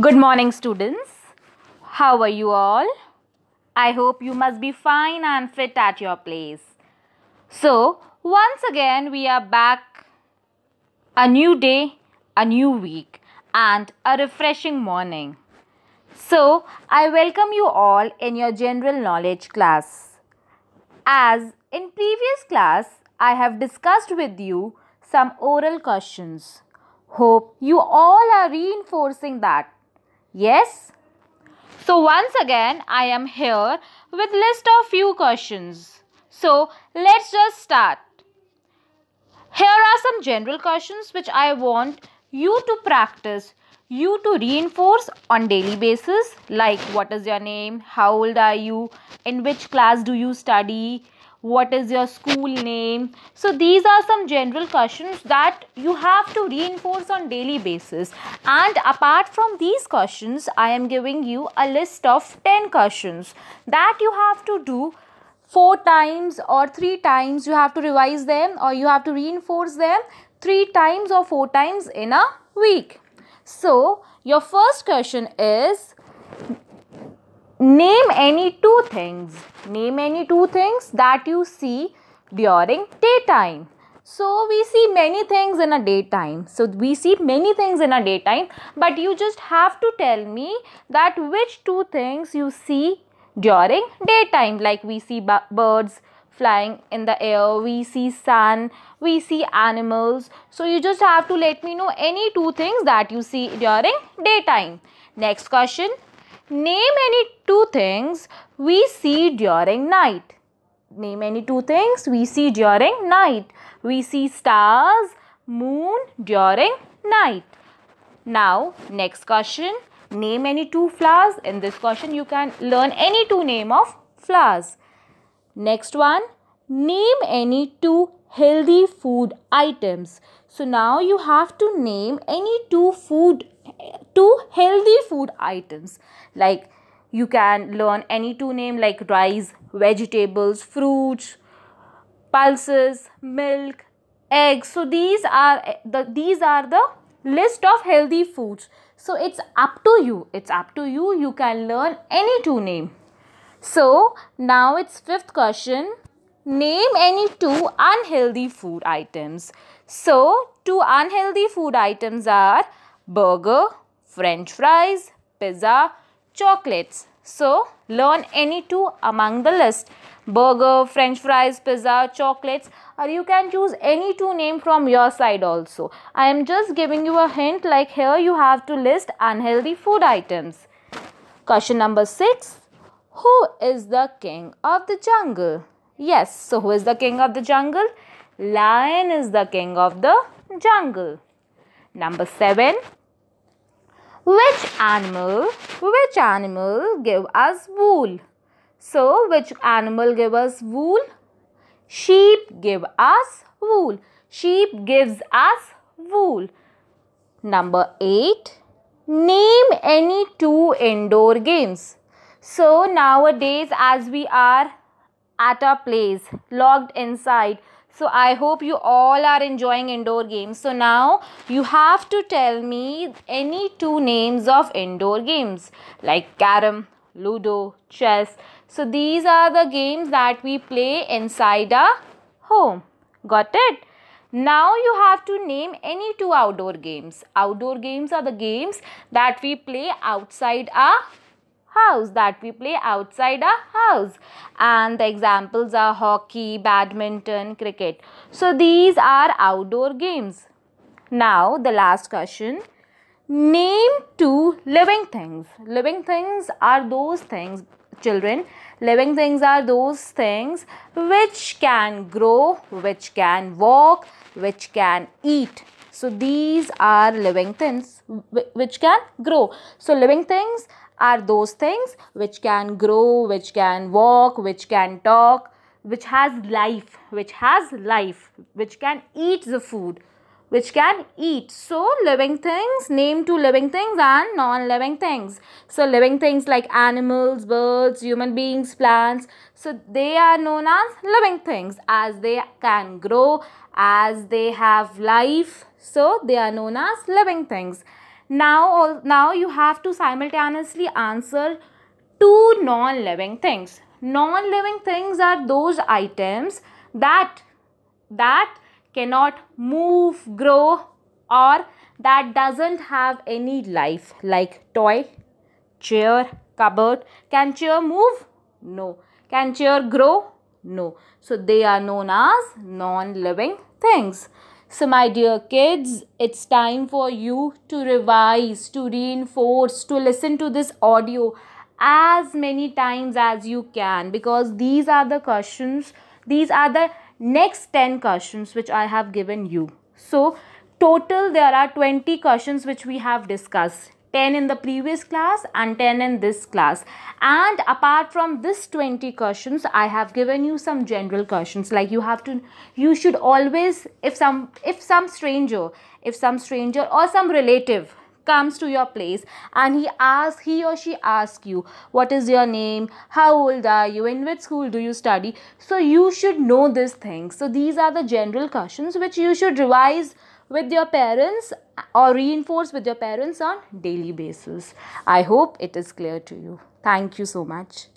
Good morning, students. How are you all? I hope you must be fine and fit at your place. So, once again, we are back. A new day, a new week, and a refreshing morning. So, I welcome you all in your general knowledge class. As in previous class, I have discussed with you some oral questions. Hope you all are reinforcing that. Yes? So once again I am here with list of few questions. So let's just start. Here are some general questions which I want you to practice, you to reinforce on daily basis like what is your name, how old are you, in which class do you study, what is your school name? So these are some general questions that you have to reinforce on daily basis. And apart from these questions i am giving you a list of 10 questions that you have to do four times or three times. You have to revise them or you have to reinforce them three times or four times in a week. So your first question is Name any two things. Name any two things that you see during daytime. So we see many things in a daytime. So we see many things in a daytime, but you just have to tell me that which two things you see during daytime. Like we see birds flying in the air, we see sun, we see animals. So you just have to let me know any two things that you see during daytime. Next question. Name any two things we see during night. Name any two things we see during night. We see stars, moon during night. Now, next question. Name any two flowers. In this question, you can learn any two name of flowers. Next one. Name any two healthy food items. So now you have to name any two food two healthy food items. Like you can learn any two name like rice vegetables fruits pulses milk eggs. So these are the these are the list of healthy foods. So it's up to you. It's up to you. You can learn any two name. So now it's fifth question. Name any two unhealthy food items. So two unhealthy food items are burger, french fries, pizza, chocolates. So, learn any two among the list. Burger, french fries, pizza, chocolates or you can choose any two name from your side also. I am just giving you a hint like here you have to list unhealthy food items. Question number 6. Who is the king of the jungle? Yes, so who is the king of the jungle? Lion is the king of the jungle. Number 7. Which animal, which animal give us wool? So, which animal give us wool? Sheep give us wool. Sheep gives us wool. Number 8. Name any two indoor games. So, nowadays as we are at our place, locked inside, so I hope you all are enjoying indoor games. So now you have to tell me any two names of indoor games like carom, ludo, chess. So these are the games that we play inside a home. Got it? Now you have to name any two outdoor games. Outdoor games are the games that we play outside a house that we play outside our house. And the examples are hockey badminton cricket. So these are outdoor games. Now the last question. Name two living things. Living things are those things children. Living things are those things which can grow which can walk which can eat. So these are living things which can grow. So living things are those things which can grow, which can walk, which can talk, which has life, which has life, which can eat the food, which can eat. So, living things, name two living things and non-living things. So, living things like animals, birds, human beings, plants. So, they are known as living things as they can grow, as they have life. So, they are known as living things. Now now you have to simultaneously answer two non-living things. Non-living things are those items that that cannot move grow or that doesn't have any life like toy chair cupboard. Can chair move? No. Can chair grow? No. So they are known as non-living things so, my dear kids, it's time for you to revise, to reinforce, to listen to this audio as many times as you can because these are the questions, these are the next 10 questions which I have given you. So, total there are 20 questions which we have discussed 10 in the previous class and 10 in this class. And apart from this 20 questions i have given you some general questions. Like you have to you should always if some if some stranger if some stranger or some relative comes to your place and he asks he or she asks you what is your name? How old are you? In which school do you study? So you should know these things. So these are the general questions which you should revise with your parents or reinforce with your parents on daily basis. I hope it is clear to you. Thank you so much